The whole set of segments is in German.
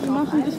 Wir machen. dich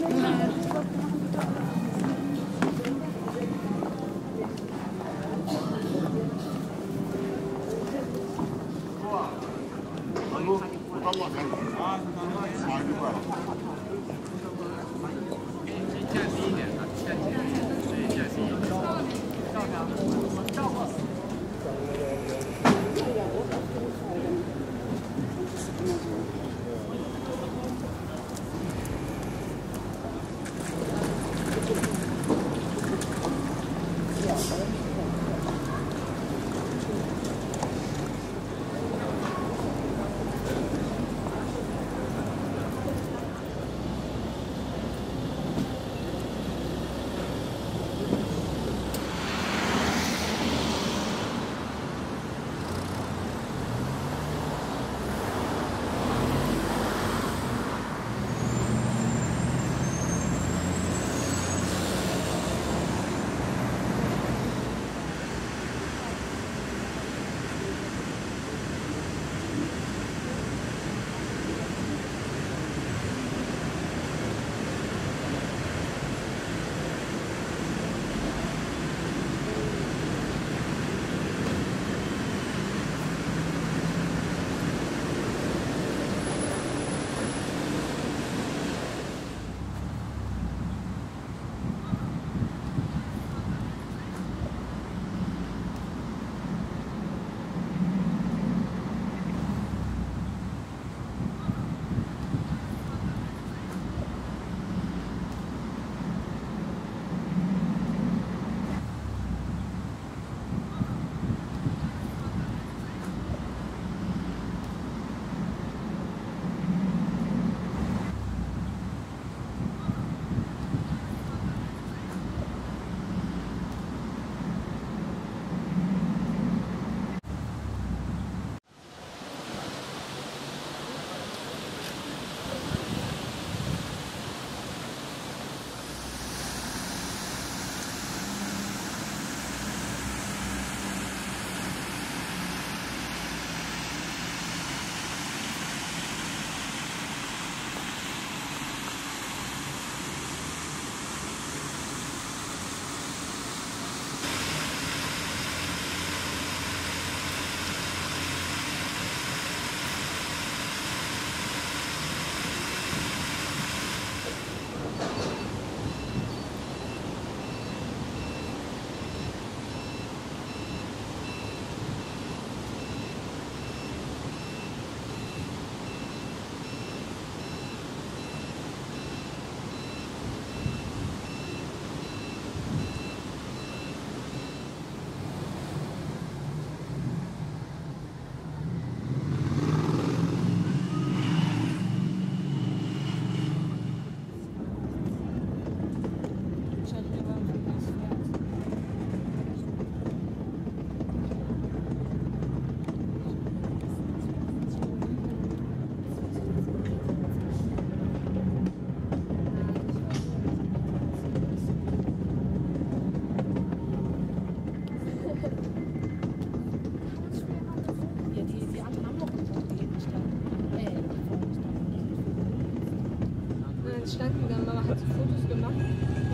standen dann, Mama hat so Fotos gemacht.